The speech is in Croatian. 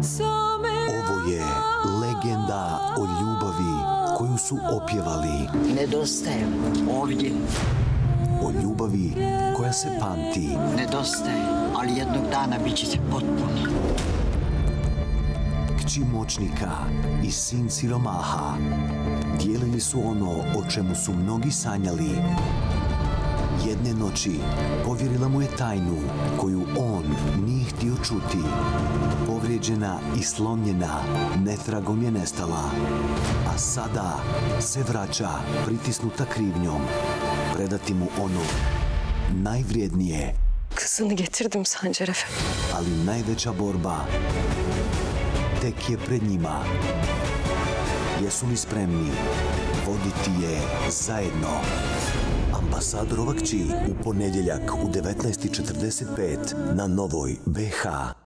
Ovo je legenda o ljubavi koju su opjevali. Nedostaje ovdje, O ljubavi koja se pamti. nedostaje, ali jednog dana bit će se potpuni. Kći moćnika i sin siromaha dijelili su ono o čemu su mnogi sanjali. Jedne noći povjerila mu je tajnu koju on nije htio čuti. Povrijeđena i slomljena, netragom je nestala. A sada se vraća pritisnuta krivnjom. Predati mu ono najvrijednije, Kızını getirdim Sancar ali najveća borba tek je pred njima. Jesu li spremni voditi je zajedno? Ambasadorova kći u ponedjeljak u 19.45 na Novoj BH.